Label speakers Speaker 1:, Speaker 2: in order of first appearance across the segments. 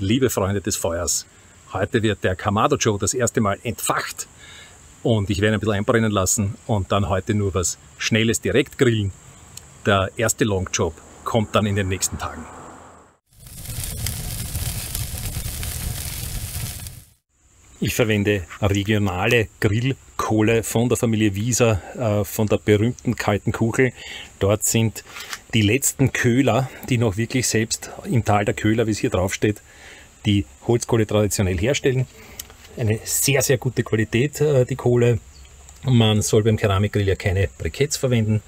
Speaker 1: liebe Freunde des Feuers, heute wird der Kamado Joe das erste Mal entfacht und ich werde ein bisschen einbrennen lassen und dann heute nur was Schnelles direkt grillen. Der erste Longjob kommt dann in den nächsten Tagen. Ich verwende regionale Grillkohle von der Familie Wieser, äh, von der berühmten kalten Kuchel. Dort sind die letzten Köhler, die noch wirklich selbst im Tal der Köhler, wie es hier drauf steht, die Holzkohle traditionell herstellen. Eine sehr, sehr gute Qualität, äh, die Kohle. Man soll beim Keramikgrill ja keine Briketts verwenden.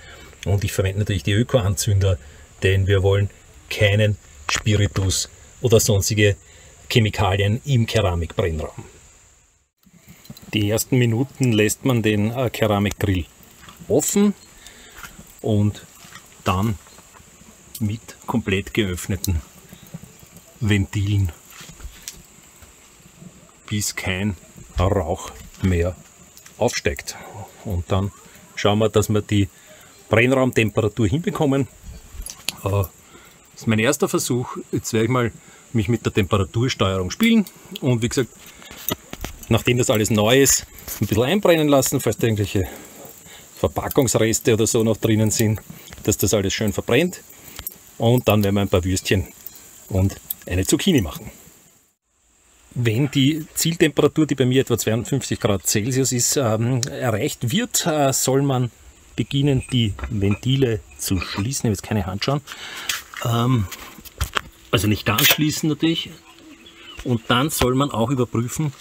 Speaker 1: Und ich verwende natürlich die Öko-Anzünder, denn wir wollen keinen Spiritus oder sonstige Chemikalien im Keramikbrennraum. Die ersten Minuten lässt man den äh, Keramikgrill offen und dann mit komplett geöffneten Ventilen, bis kein Rauch mehr aufsteigt. Und dann schauen wir, dass wir die Brennraumtemperatur hinbekommen. Äh, das ist mein erster Versuch. Jetzt werde ich mal mich mit der Temperatursteuerung spielen. Und wie gesagt, nachdem das alles neu ist, ein bisschen einbrennen lassen, falls da irgendwelche Verpackungsreste oder so noch drinnen sind, dass das alles schön verbrennt. Und dann werden wir ein paar Würstchen und eine Zucchini machen. Wenn die Zieltemperatur, die bei mir etwa 52 Grad Celsius ist, ähm, erreicht wird, äh, soll man beginnen, die Ventile zu schließen. Ich habe jetzt keine Handschuhe. Ähm, also nicht ganz schließen natürlich. Und dann soll man auch überprüfen,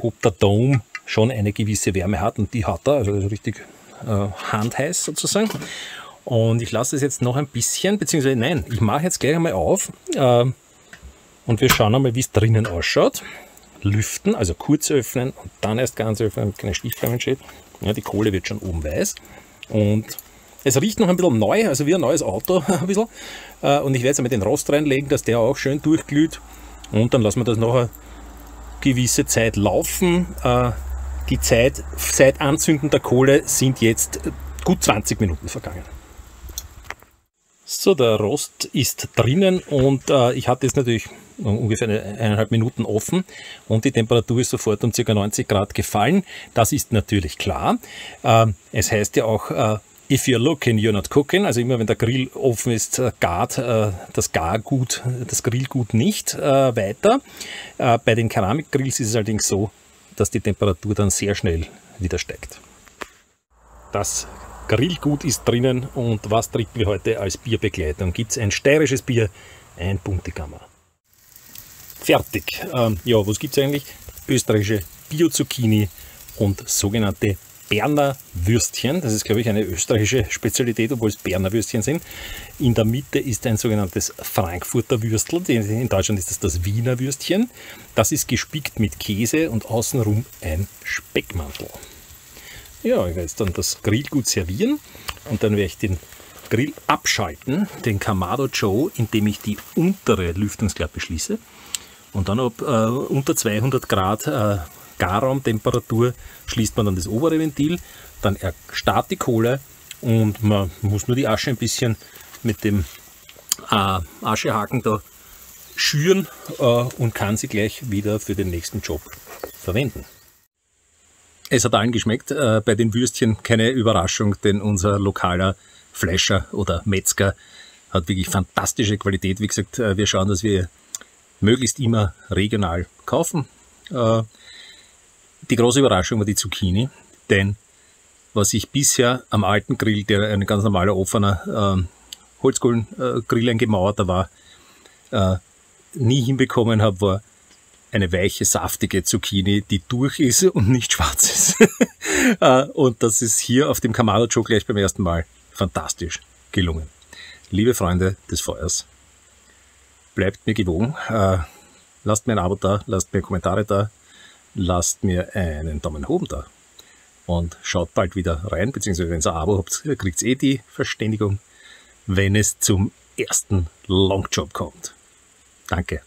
Speaker 1: ob der Dome schon eine gewisse Wärme hat und die hat er, also richtig äh, handheiß sozusagen. Und ich lasse es jetzt noch ein bisschen, beziehungsweise nein, ich mache jetzt gleich einmal auf äh, und wir schauen einmal, wie es drinnen ausschaut. Lüften, also kurz öffnen und dann erst ganz öffnen, damit keine Stichflammen steht. Ja, die Kohle wird schon oben weiß. Und es riecht noch ein bisschen neu, also wie ein neues Auto ein bisschen. Äh, und ich werde jetzt einmal den Rost reinlegen, dass der auch schön durchglüht. Und dann lassen wir das nachher gewisse Zeit laufen. Äh, die Zeit seit Anzünden der Kohle sind jetzt gut 20 Minuten vergangen. So, der Rost ist drinnen und äh, ich hatte es natürlich ungefähr eineinhalb Minuten offen und die Temperatur ist sofort um ca. 90 Grad gefallen. Das ist natürlich klar. Äh, es heißt ja auch, äh, If you're looking, you're not cooking. Also immer wenn der Grill offen ist, äh, gart äh, das Gargut, das Grillgut nicht äh, weiter. Bei den Keramikgrills ist es allerdings so, dass die Temperatur dann sehr schnell wieder steigt. Das Grillgut ist drinnen und was trinken wir heute als Bierbegleitung? Gibt es ein steirisches Bier, ein Buntekammer. Fertig. Ähm, ja, was gibt es eigentlich? Österreichische Bio-Zucchini und sogenannte Berner Würstchen. Das ist, glaube ich, eine österreichische Spezialität, obwohl es Berner Würstchen sind. In der Mitte ist ein sogenanntes Frankfurter Würstel. In Deutschland ist das das Wiener Würstchen. Das ist gespickt mit Käse und außenrum ein Speckmantel. Ja, ich werde jetzt dann das Grillgut servieren und dann werde ich den Grill abschalten, den Kamado Joe, indem ich die untere Lüftungsklappe schließe und dann ab äh, unter 200 Grad äh, Garraumtemperatur schließt man dann das obere Ventil, dann erstarrt die Kohle und man muss nur die Asche ein bisschen mit dem äh, Aschehaken da schüren äh, und kann sie gleich wieder für den nächsten Job verwenden. Es hat allen geschmeckt, äh, bei den Würstchen keine Überraschung, denn unser lokaler Fleischer oder Metzger hat wirklich fantastische Qualität. Wie gesagt, äh, wir schauen, dass wir möglichst immer regional kaufen. Äh, die große Überraschung war die Zucchini, denn was ich bisher am alten Grill, der ein ganz normaler offener äh, Holzkohlengrill ein gemauerter war, äh, nie hinbekommen habe, war eine weiche, saftige Zucchini, die durch ist und nicht schwarz ist. äh, und das ist hier auf dem Kamado Joe gleich beim ersten Mal fantastisch gelungen. Liebe Freunde des Feuers, bleibt mir gewogen. Äh, lasst mir ein Abo da, lasst mir Kommentare da, lasst mir einen Daumen hoch da und schaut bald wieder rein, beziehungsweise wenn ihr ein Abo habt, kriegt ihr eh die Verständigung, wenn es zum ersten Longjob kommt. Danke.